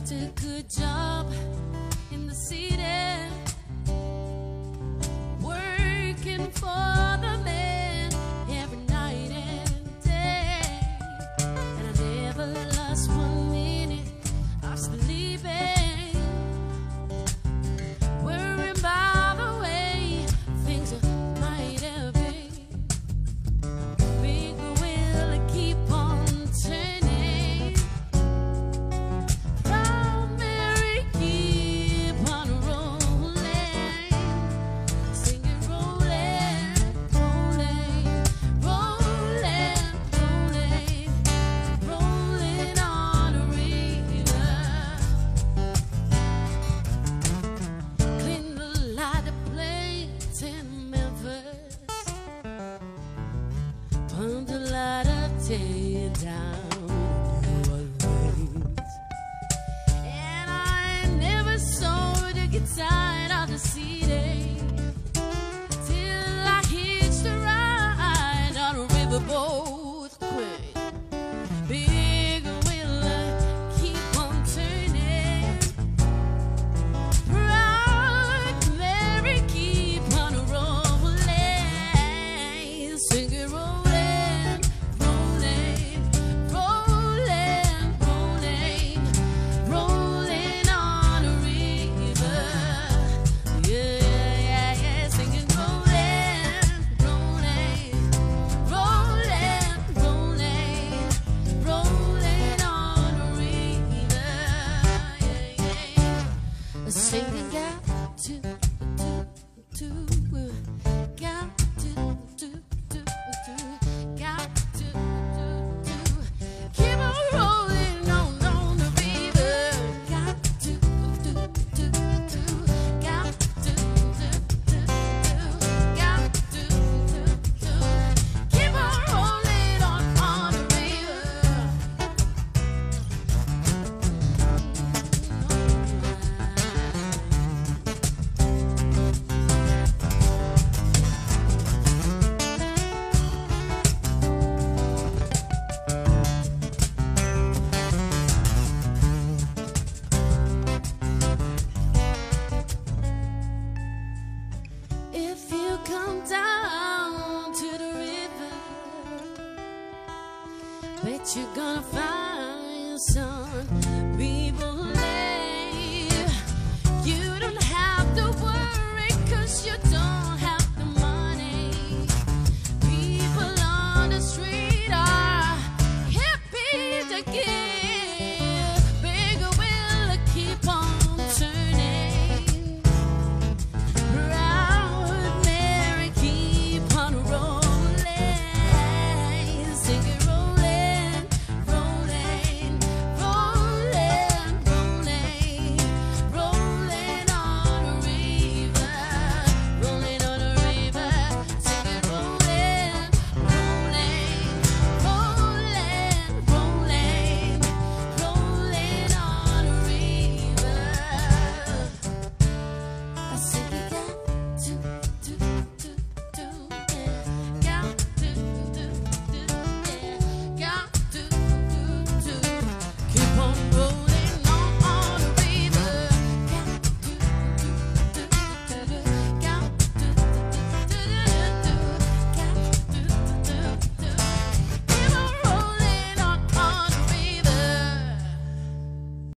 left a good job in the city, working for the man every night and day. And I never lost one minute of sleeping. I'll tear you down And I never of the sea If you come down to the river, bet you're gonna find some.